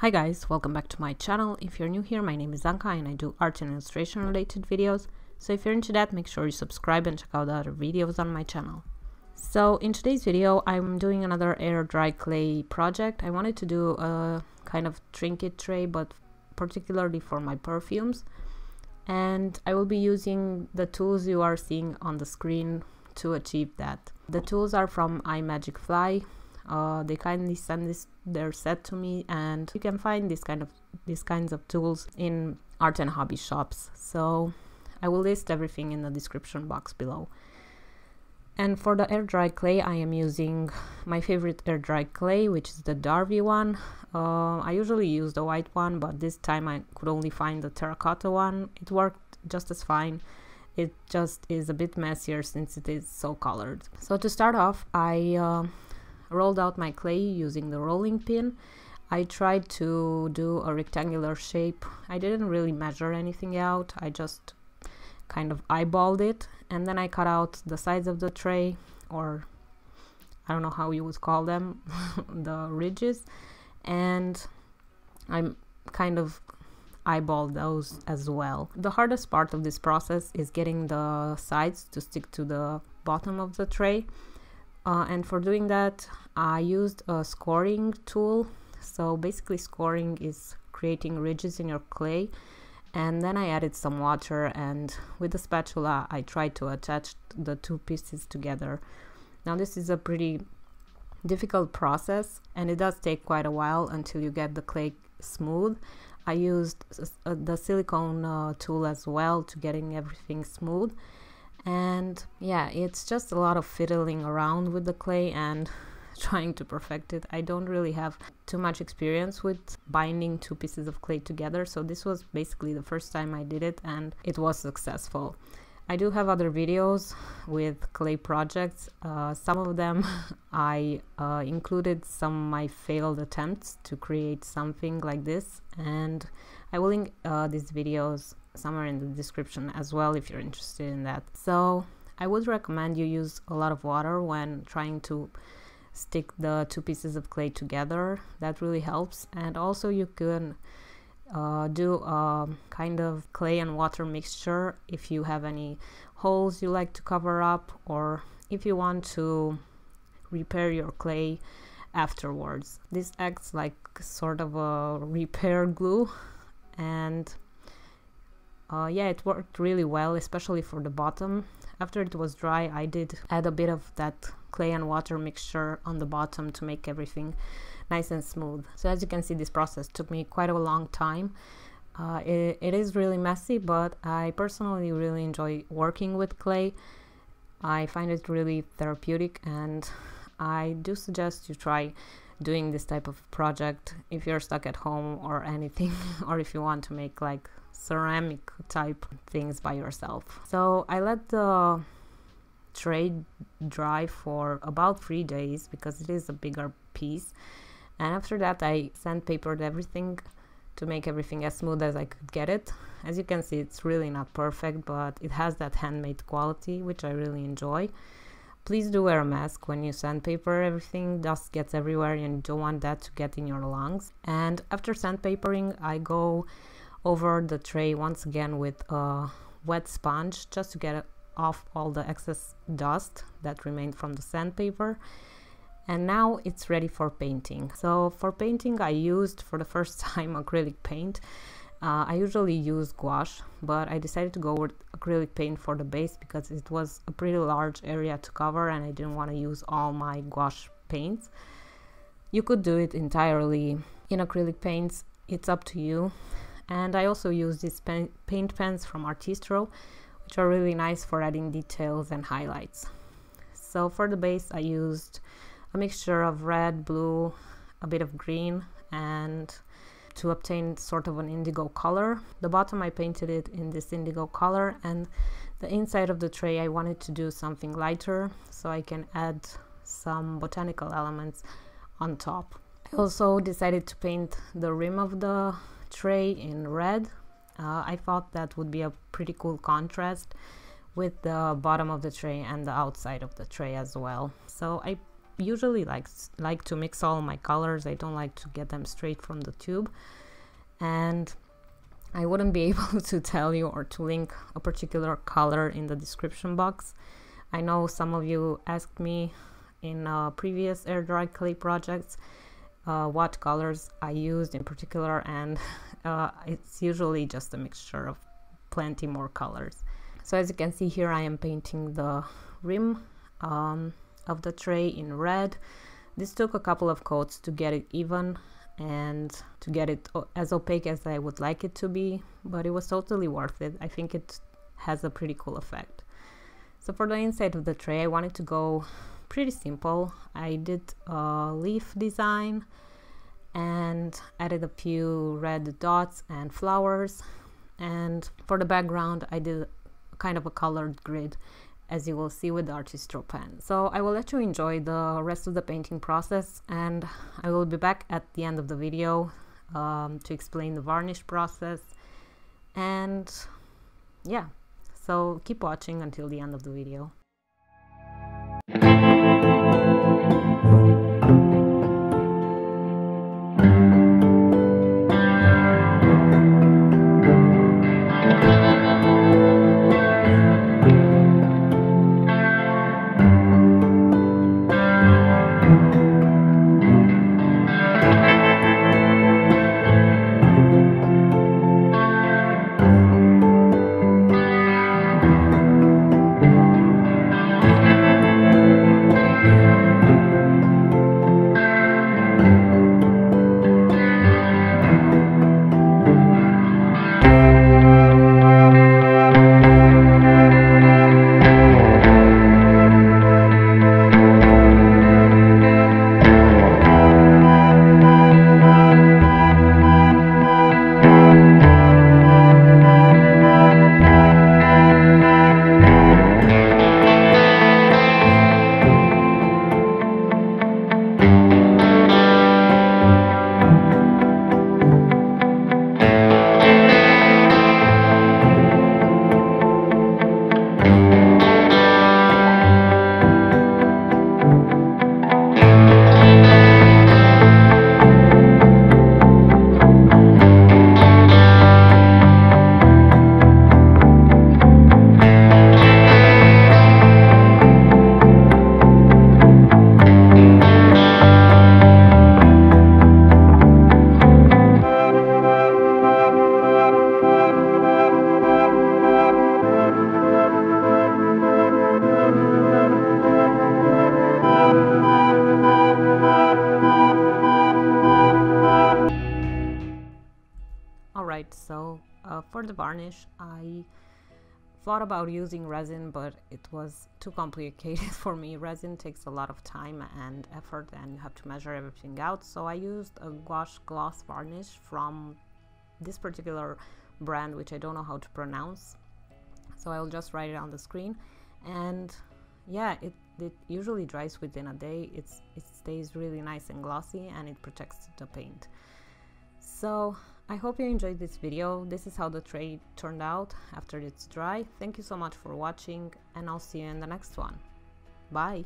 Hi guys, welcome back to my channel. If you're new here, my name is Anca and I do art and illustration related videos. So if you're into that, make sure you subscribe and check out the other videos on my channel. So in today's video, I'm doing another air dry clay project. I wanted to do a kind of trinket tray, but particularly for my perfumes. And I will be using the tools you are seeing on the screen to achieve that. The tools are from iMagic Fly. Uh, they kindly send this their set to me and you can find this kind of these kinds of tools in art and hobby shops. So I will list everything in the description box below. And for the air dry clay I am using my favorite air dry clay which is the Darby one. Uh, I usually use the white one but this time I could only find the terracotta one. It worked just as fine. It just is a bit messier since it is so colored. So to start off I uh, rolled out my clay using the rolling pin. I tried to do a rectangular shape. I didn't really measure anything out. I just kind of eyeballed it and then I cut out the sides of the tray or I don't know how you would call them, the ridges and I'm kind of eyeballed those as well. The hardest part of this process is getting the sides to stick to the bottom of the tray uh, and for doing that, I used a scoring tool. So basically scoring is creating ridges in your clay. And then I added some water and with the spatula, I tried to attach the two pieces together. Now this is a pretty difficult process and it does take quite a while until you get the clay smooth. I used uh, the silicone uh, tool as well to getting everything smooth and yeah it's just a lot of fiddling around with the clay and trying to perfect it i don't really have too much experience with binding two pieces of clay together so this was basically the first time i did it and it was successful I do have other videos with clay projects. Uh, some of them I uh, included some of my failed attempts to create something like this and I will link uh, these videos somewhere in the description as well if you're interested in that. So I would recommend you use a lot of water when trying to stick the two pieces of clay together. That really helps. And also you can uh, do a kind of clay and water mixture if you have any holes you like to cover up or if you want to repair your clay afterwards. This acts like sort of a repair glue and uh, yeah it worked really well especially for the bottom. After it was dry I did add a bit of that clay and water mixture on the bottom to make everything nice and smooth. So as you can see this process took me quite a long time. Uh, it, it is really messy but I personally really enjoy working with clay. I find it really therapeutic and I do suggest you try doing this type of project if you're stuck at home or anything or if you want to make like ceramic type things by yourself. So i let the tray dry for about three days because it is a bigger piece. And after that i sandpapered everything to make everything as smooth as i could get it. As you can see it's really not perfect but it has that handmade quality which i really enjoy. Please do wear a mask when you sandpaper everything, dust gets everywhere and you don't want that to get in your lungs. And after sandpapering, I go over the tray once again with a wet sponge just to get off all the excess dust that remained from the sandpaper and now it's ready for painting so for painting I used for the first time acrylic paint uh, I usually use gouache, but I decided to go with acrylic paint for the base because it was a pretty large area to cover and I didn't want to use all my gouache paints. You could do it entirely in acrylic paints, it's up to you. And I also use these paint pens from Artistro, which are really nice for adding details and highlights. So for the base I used a mixture of red, blue, a bit of green and to obtain sort of an indigo color. The bottom I painted it in this indigo color and the inside of the tray I wanted to do something lighter so I can add some botanical elements on top. I also decided to paint the rim of the tray in red. Uh, I thought that would be a pretty cool contrast with the bottom of the tray and the outside of the tray as well. So I usually like like to mix all my colors. I don't like to get them straight from the tube. And I wouldn't be able to tell you or to link a particular color in the description box. I know some of you asked me in uh, previous air dry clay projects uh, what colors I used in particular and uh, it's usually just a mixture of plenty more colors. So as you can see here I am painting the rim um, of the tray in red. This took a couple of coats to get it even and to get it as opaque as I would like it to be, but it was totally worth it. I think it has a pretty cool effect. So for the inside of the tray, I wanted to go pretty simple. I did a leaf design and added a few red dots and flowers. And for the background, I did kind of a colored grid as you will see with the Artistro pen. So I will let you enjoy the rest of the painting process and I will be back at the end of the video um, to explain the varnish process and yeah, so keep watching until the end of the video. Alright, so uh, for the varnish, I thought about using resin, but it was too complicated for me. Resin takes a lot of time and effort and you have to measure everything out. So I used a gouache gloss varnish from this particular brand, which I don't know how to pronounce. So I'll just write it on the screen. And yeah, it, it usually dries within a day. It's, it stays really nice and glossy and it protects the paint. So I hope you enjoyed this video. This is how the tray turned out after it's dry. Thank you so much for watching and I'll see you in the next one. Bye!